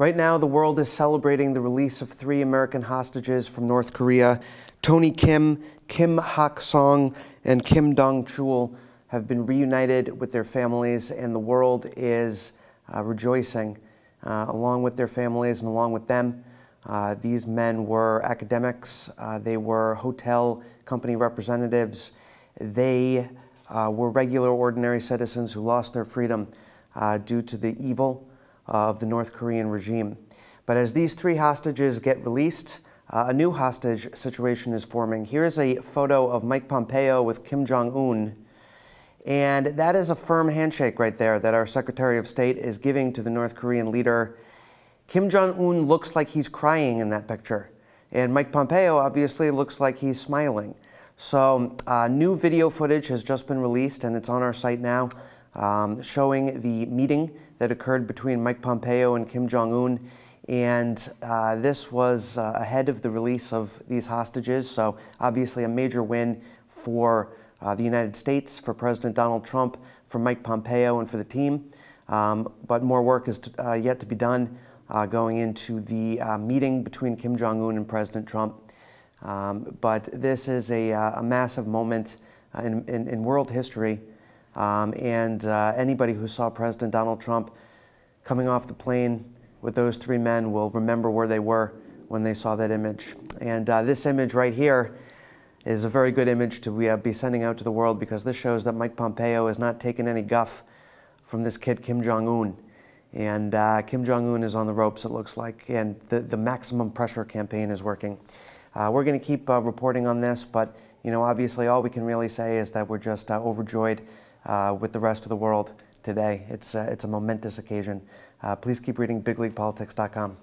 Right now, the world is celebrating the release of three American hostages from North Korea. Tony Kim, Kim Hak Song, and Kim Dong Chul have been reunited with their families, and the world is uh, rejoicing uh, along with their families and along with them. Uh, these men were academics, uh, they were hotel company representatives, they uh, were regular, ordinary citizens who lost their freedom uh, due to the evil of the North Korean regime. But as these three hostages get released, uh, a new hostage situation is forming. Here's a photo of Mike Pompeo with Kim Jong un. And that is a firm handshake right there that our Secretary of State is giving to the North Korean leader. Kim Jong un looks like he's crying in that picture. And Mike Pompeo obviously looks like he's smiling. So, uh, new video footage has just been released and it's on our site now um, showing the meeting that occurred between Mike Pompeo and Kim Jong un. And uh, this was uh, ahead of the release of these hostages, so obviously a major win for uh, the United States, for President Donald Trump, for Mike Pompeo, and for the team. Um, but more work is uh, yet to be done uh, going into the uh, meeting between Kim Jong un and President Trump. Um, but this is a, a massive moment in, in, in world history. Um, and uh, anybody who saw President Donald Trump coming off the plane with those three men will remember where they were when they saw that image. And uh, this image right here is a very good image to uh, be sending out to the world because this shows that Mike Pompeo has not taken any guff from this kid Kim Jong Un. And uh, Kim Jong Un is on the ropes, it looks like, and the, the maximum pressure campaign is working. Uh, we're going to keep uh, reporting on this, but you know, obviously, all we can really say is that we're just uh, overjoyed uh, with the rest of the world today. It's, uh, it's a momentous occasion. Uh, please keep reading bigleaguepolitics.com.